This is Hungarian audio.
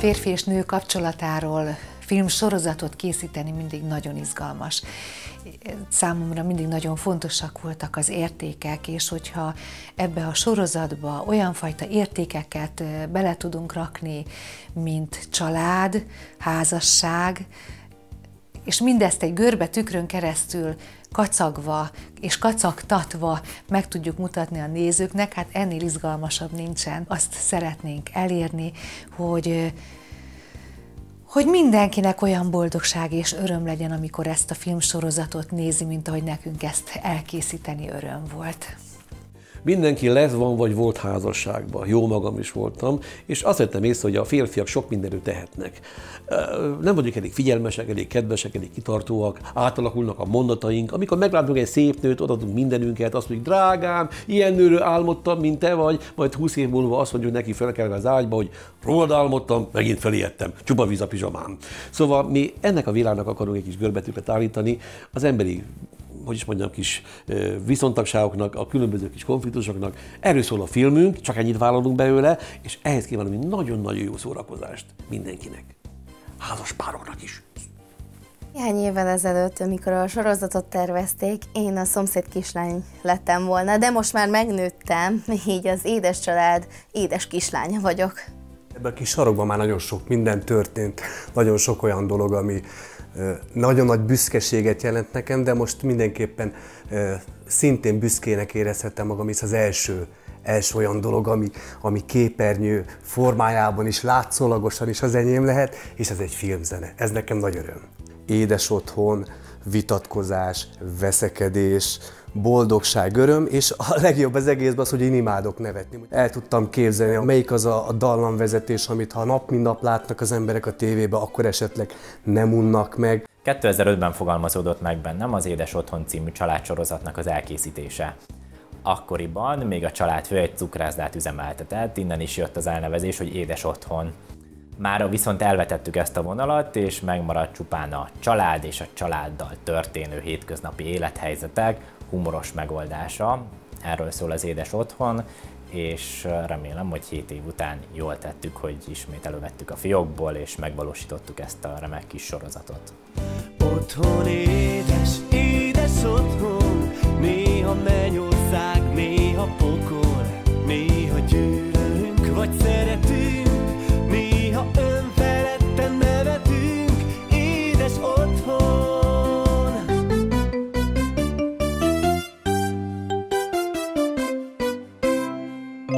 férfi és nő kapcsolatáról filmsorozatot készíteni mindig nagyon izgalmas. Számomra mindig nagyon fontosak voltak az értékek, és hogyha ebbe a sorozatba olyan fajta értékeket bele tudunk rakni, mint család, házasság, és mindezt egy görbe tükrön keresztül kacagva és kacagtatva meg tudjuk mutatni a nézőknek, hát ennél izgalmasabb nincsen. Azt szeretnénk elérni, hogy hogy mindenkinek olyan boldogság és öröm legyen, amikor ezt a filmsorozatot nézi, mint ahogy nekünk ezt elkészíteni öröm volt. Mindenki lesz, van vagy volt házasságban, jó magam is voltam, és azt vettem észre, hogy a férfiak sok mindenről tehetnek. Nem vagyunk elég figyelmesek, elég kedvesek, elég kitartóak, átalakulnak a mondataink. Amikor meglátunk egy szép nőt, odadunk mindenünket, azt mondjuk, drágám, ilyen nőről álmodtam, mint te vagy, majd 20 év múlva azt mondjuk neki felkelve az ágyba, hogy rólad álmodtam, megint felijedtem, csupa víz a pizsamám. Szóval mi ennek a világnak akarunk egy kis görbetűket állítani, az emberi hogy is mondjam, kis viszontagságoknak, a különböző kis konfliktusoknak. Erről szól a filmünk, csak ennyit vállalunk belőle, és ehhez kívánunk nagyon-nagyon jó szórakozást mindenkinek. Házas pároknak is. Néhány évvel ezelőtt, amikor a sorozatot tervezték, én a szomszéd kislány lettem volna, de most már megnőttem, így az édes család édes kislánya vagyok. Ebben a kis sarokban már nagyon sok minden történt, nagyon sok olyan dolog, ami nagyon nagy büszkeséget jelent nekem, de most mindenképpen szintén büszkének érezhetem magam, hisz az első első olyan dolog, ami, ami képernyő formájában is, látszólagosan is az enyém lehet, és ez egy filmzene. Ez nekem nagy öröm. Édes otthon, vitatkozás, veszekedés, boldogság, öröm, és a legjobb az egészben az, hogy én imádok nevetni. El tudtam képzelni, melyik az a, a dallamvezetés, amit ha nap mint nap látnak az emberek a tévébe, akkor esetleg nem unnak meg. 2005-ben fogalmazódott meg bennem az Édes Otthon című családsorozatnak az elkészítése. Akkoriban még a családfő egy cukrászdát üzemeltetett, innen is jött az elnevezés, hogy Édes Otthon. Mára viszont elvetettük ezt a vonalat, és megmaradt csupán a család és a családdal történő hétköznapi élethelyzetek humoros megoldása. Erről szól az Édes Otthon, és remélem, hogy 7 év után jól tettük, hogy ismét elővettük a fiókból, és megvalósítottuk ezt a remek kis sorozatot. Otthon édes,